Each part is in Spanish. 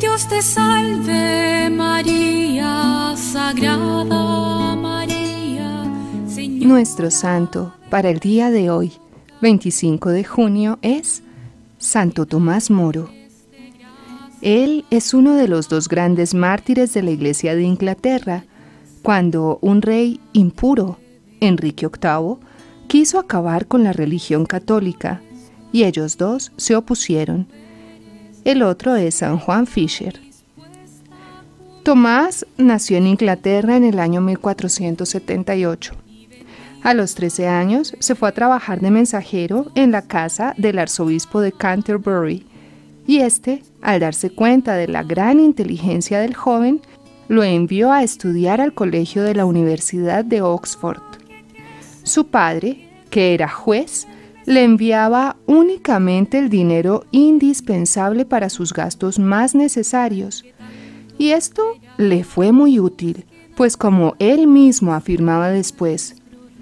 Dios te salve María, Sagrada María. Nuestro santo para el día de hoy, 25 de junio, es Santo Tomás Moro. Él es uno de los dos grandes mártires de la Iglesia de Inglaterra, cuando un rey impuro, Enrique VIII, quiso acabar con la religión católica, y ellos dos se opusieron. El otro es San Juan Fisher. Tomás nació en Inglaterra en el año 1478. A los 13 años se fue a trabajar de mensajero en la casa del arzobispo de Canterbury, y este, al darse cuenta de la gran inteligencia del joven, lo envió a estudiar al colegio de la Universidad de Oxford. Su padre, que era juez, le enviaba únicamente el dinero indispensable para sus gastos más necesarios. Y esto le fue muy útil, pues como él mismo afirmaba después,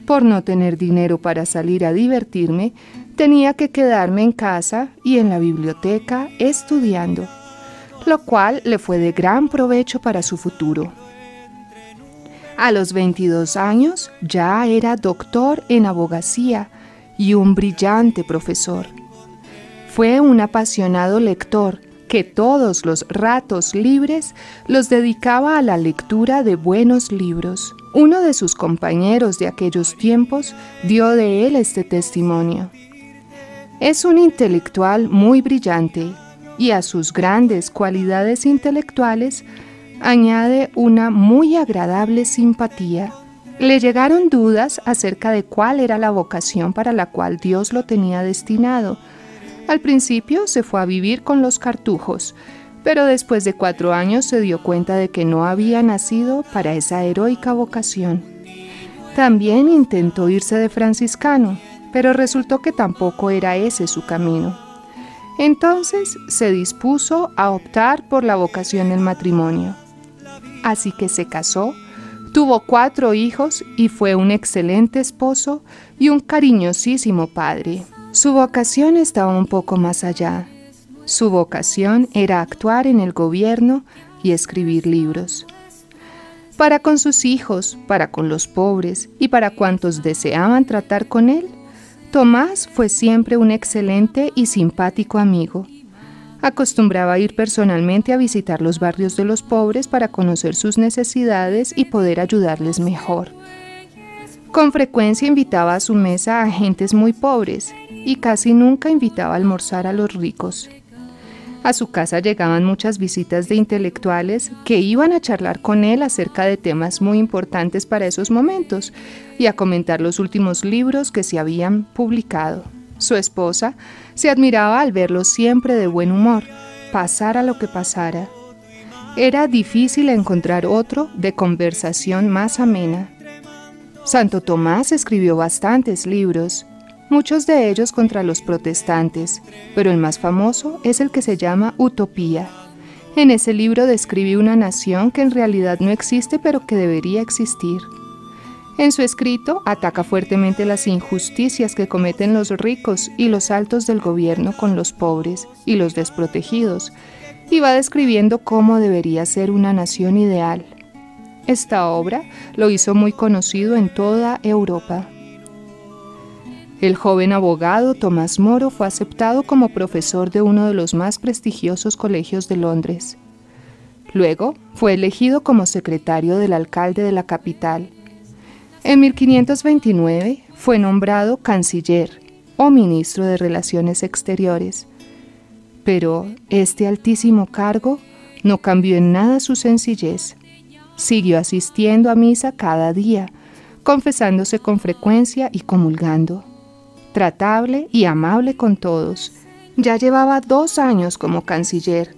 por no tener dinero para salir a divertirme, tenía que quedarme en casa y en la biblioteca estudiando, lo cual le fue de gran provecho para su futuro. A los 22 años ya era doctor en abogacía y un brillante profesor. Fue un apasionado lector que todos los ratos libres los dedicaba a la lectura de buenos libros. Uno de sus compañeros de aquellos tiempos dio de él este testimonio. Es un intelectual muy brillante y a sus grandes cualidades intelectuales añade una muy agradable simpatía. Le llegaron dudas acerca de cuál era la vocación para la cual Dios lo tenía destinado, al principio se fue a vivir con los cartujos, pero después de cuatro años se dio cuenta de que no había nacido para esa heroica vocación. También intentó irse de franciscano, pero resultó que tampoco era ese su camino. Entonces se dispuso a optar por la vocación del matrimonio. Así que se casó, tuvo cuatro hijos y fue un excelente esposo y un cariñosísimo padre. Su vocación estaba un poco más allá. Su vocación era actuar en el gobierno y escribir libros. Para con sus hijos, para con los pobres y para cuantos deseaban tratar con él, Tomás fue siempre un excelente y simpático amigo. Acostumbraba a ir personalmente a visitar los barrios de los pobres para conocer sus necesidades y poder ayudarles mejor. Con frecuencia invitaba a su mesa a gentes muy pobres y casi nunca invitaba a almorzar a los ricos. A su casa llegaban muchas visitas de intelectuales que iban a charlar con él acerca de temas muy importantes para esos momentos y a comentar los últimos libros que se habían publicado. Su esposa se admiraba al verlo siempre de buen humor, pasara lo que pasara. Era difícil encontrar otro de conversación más amena. Santo Tomás escribió bastantes libros, muchos de ellos contra los protestantes, pero el más famoso es el que se llama Utopía. En ese libro describe una nación que en realidad no existe pero que debería existir. En su escrito ataca fuertemente las injusticias que cometen los ricos y los altos del gobierno con los pobres y los desprotegidos, y va describiendo cómo debería ser una nación ideal. Esta obra lo hizo muy conocido en toda Europa. El joven abogado Tomás Moro fue aceptado como profesor de uno de los más prestigiosos colegios de Londres. Luego fue elegido como secretario del alcalde de la capital. En 1529 fue nombrado canciller o ministro de Relaciones Exteriores. Pero este altísimo cargo no cambió en nada su sencillez. Siguió asistiendo a misa cada día, confesándose con frecuencia y comulgando. Tratable y amable con todos. Ya llevaba dos años como canciller,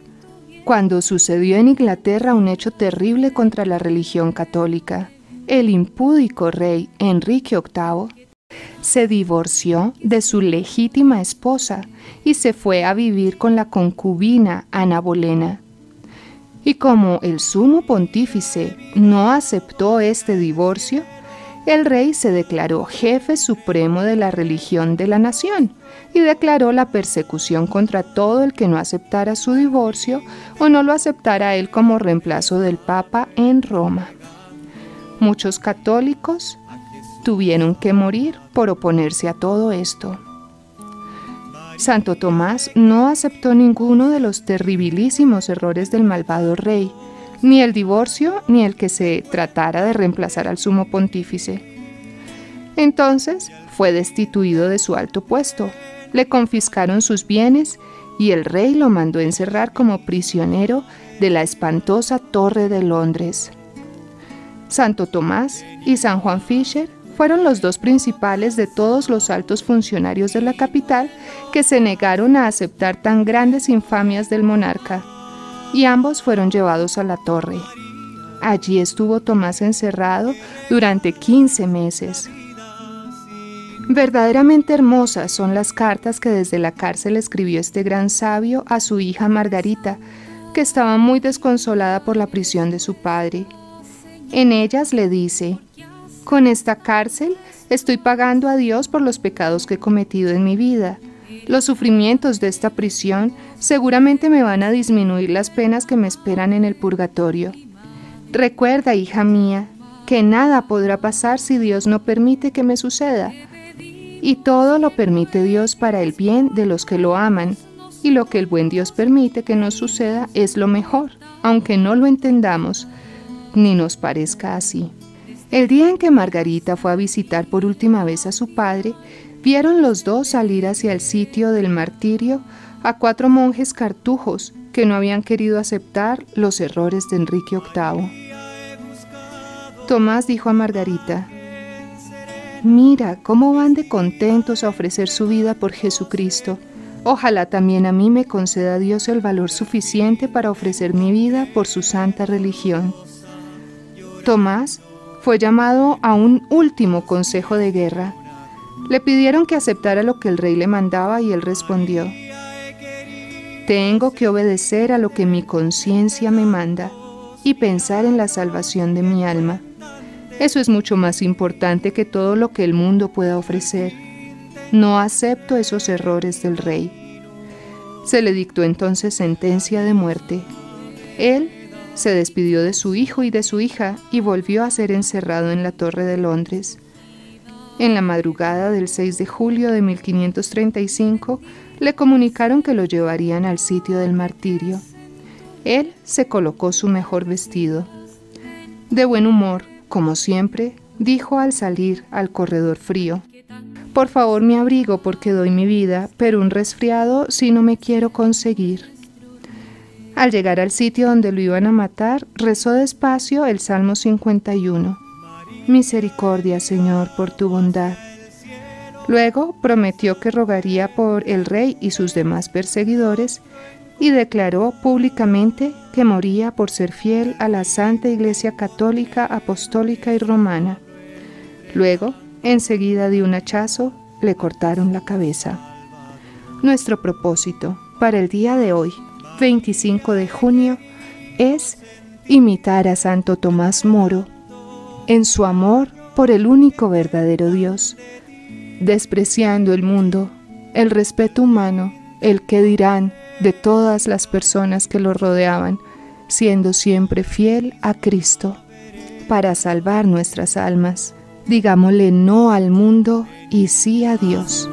cuando sucedió en Inglaterra un hecho terrible contra la religión católica. El impúdico rey Enrique VIII se divorció de su legítima esposa y se fue a vivir con la concubina Ana Bolena. Y como el sumo pontífice no aceptó este divorcio, el rey se declaró jefe supremo de la religión de la nación y declaró la persecución contra todo el que no aceptara su divorcio o no lo aceptara él como reemplazo del Papa en Roma. Muchos católicos tuvieron que morir por oponerse a todo esto. Santo Tomás no aceptó ninguno de los terribilísimos errores del malvado rey, ni el divorcio ni el que se tratara de reemplazar al sumo pontífice. Entonces fue destituido de su alto puesto, le confiscaron sus bienes y el rey lo mandó encerrar como prisionero de la espantosa Torre de Londres. Santo Tomás y San Juan Fisher fueron los dos principales de todos los altos funcionarios de la capital que se negaron a aceptar tan grandes infamias del monarca, y ambos fueron llevados a la torre. Allí estuvo Tomás encerrado durante 15 meses. Verdaderamente hermosas son las cartas que desde la cárcel escribió este gran sabio a su hija Margarita, que estaba muy desconsolada por la prisión de su padre. En ellas le dice, con esta cárcel estoy pagando a Dios por los pecados que he cometido en mi vida. Los sufrimientos de esta prisión seguramente me van a disminuir las penas que me esperan en el purgatorio. Recuerda, hija mía, que nada podrá pasar si Dios no permite que me suceda. Y todo lo permite Dios para el bien de los que lo aman. Y lo que el buen Dios permite que nos suceda es lo mejor, aunque no lo entendamos, ni nos parezca así. El día en que Margarita fue a visitar por última vez a su padre, vieron los dos salir hacia el sitio del martirio a cuatro monjes cartujos que no habían querido aceptar los errores de Enrique VIII. Tomás dijo a Margarita, Mira cómo van de contentos a ofrecer su vida por Jesucristo. Ojalá también a mí me conceda Dios el valor suficiente para ofrecer mi vida por su santa religión. Tomás fue llamado a un último consejo de guerra. Le pidieron que aceptara lo que el rey le mandaba y él respondió, Tengo que obedecer a lo que mi conciencia me manda y pensar en la salvación de mi alma. Eso es mucho más importante que todo lo que el mundo pueda ofrecer. No acepto esos errores del rey. Se le dictó entonces sentencia de muerte. Él se despidió de su hijo y de su hija y volvió a ser encerrado en la Torre de Londres. En la madrugada del 6 de julio de 1535 le comunicaron que lo llevarían al sitio del martirio. Él se colocó su mejor vestido. De buen humor, como siempre, dijo al salir al corredor frío, Por favor me abrigo porque doy mi vida, pero un resfriado si no me quiero conseguir. Al llegar al sitio donde lo iban a matar, rezó despacio el Salmo 51. Misericordia, Señor, por tu bondad. Luego prometió que rogaría por el rey y sus demás perseguidores y declaró públicamente que moría por ser fiel a la Santa Iglesia Católica, Apostólica y Romana. Luego, enseguida de un hachazo, le cortaron la cabeza. Nuestro propósito para el día de hoy 25 de junio es imitar a Santo Tomás Moro en su amor por el único verdadero Dios, despreciando el mundo, el respeto humano, el que dirán de todas las personas que lo rodeaban, siendo siempre fiel a Cristo para salvar nuestras almas. Digámosle no al mundo y sí a Dios.